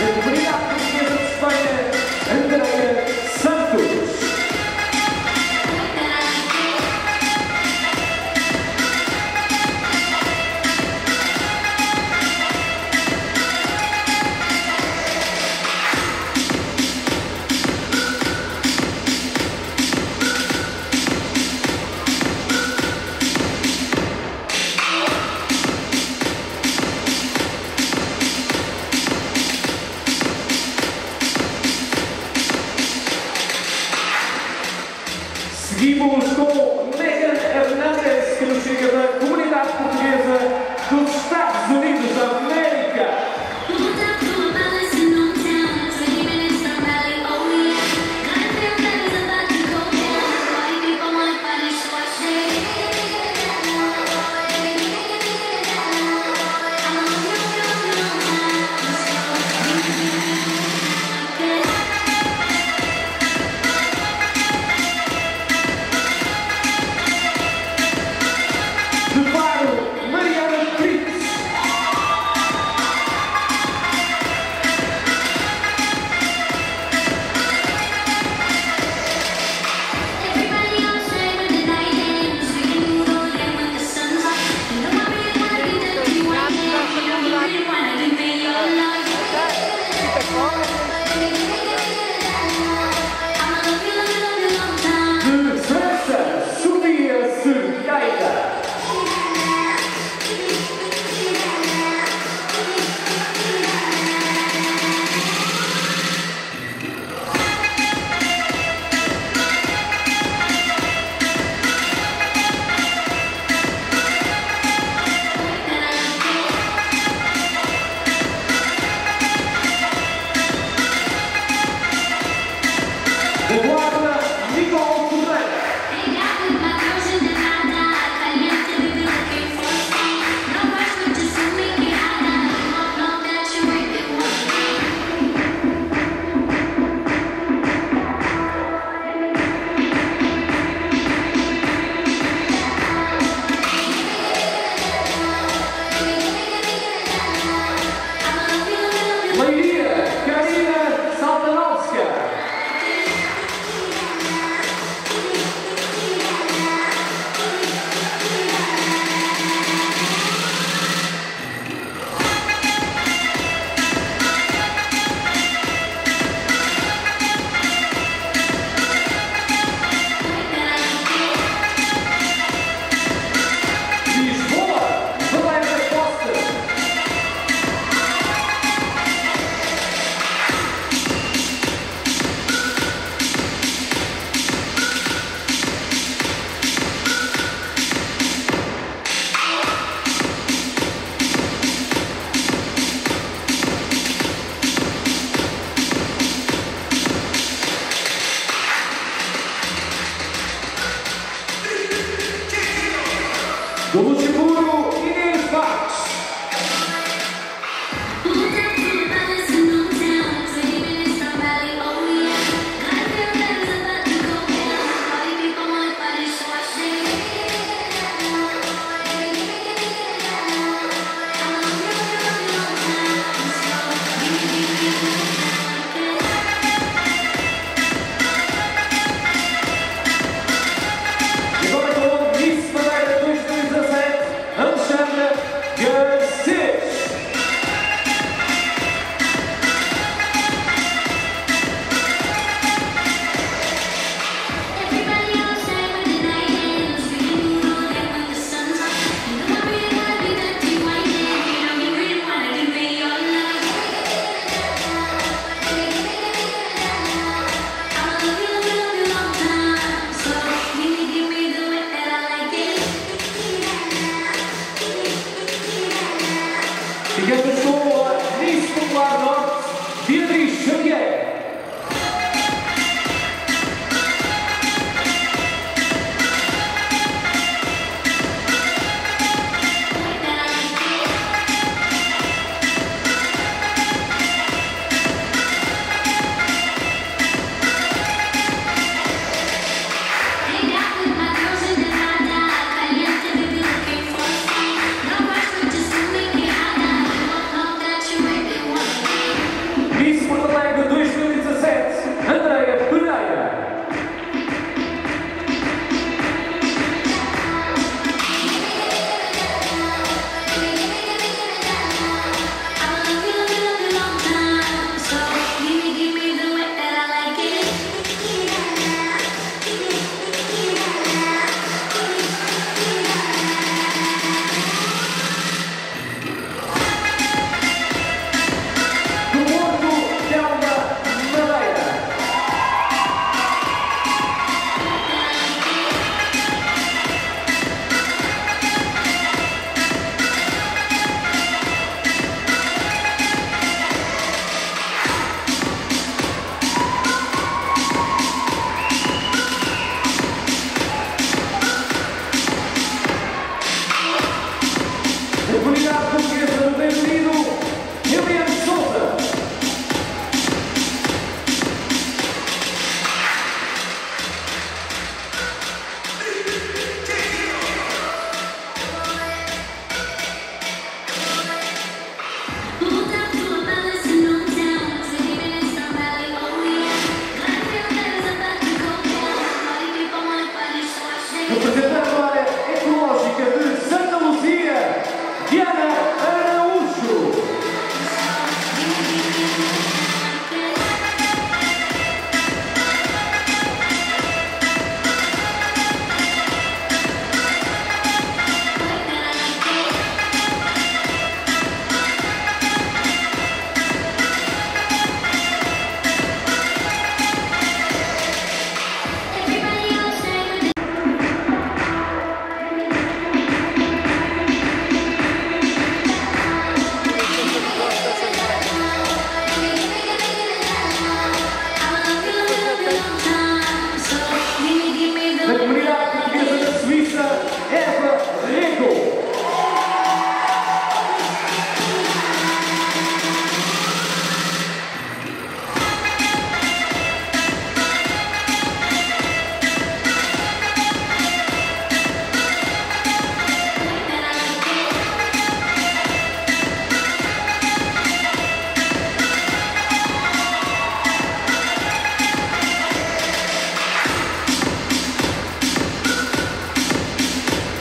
we have to give it a the Seguimos com Megan Hernandes, que nos chega da comunidade portuguesa.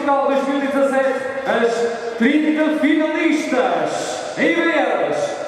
Musical 2017, as 30 finalistas. Em Veras,